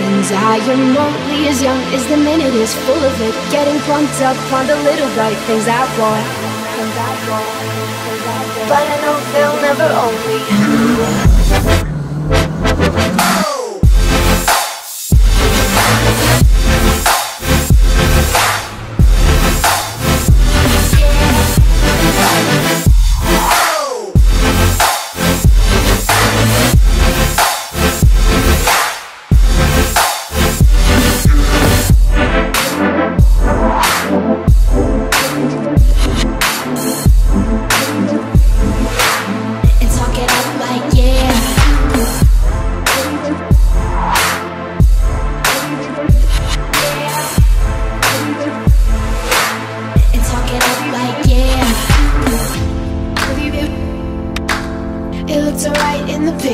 And I am only as young as the minute is full of it. Getting pumped up on the little bright things I want. But I know they'll never own me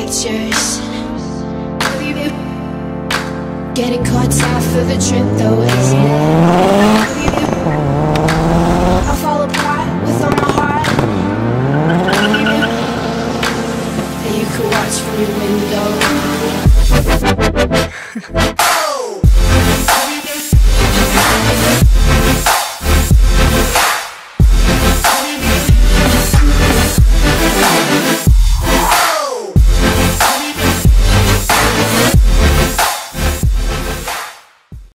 pictures Getting caught out for the trip though, isn't it?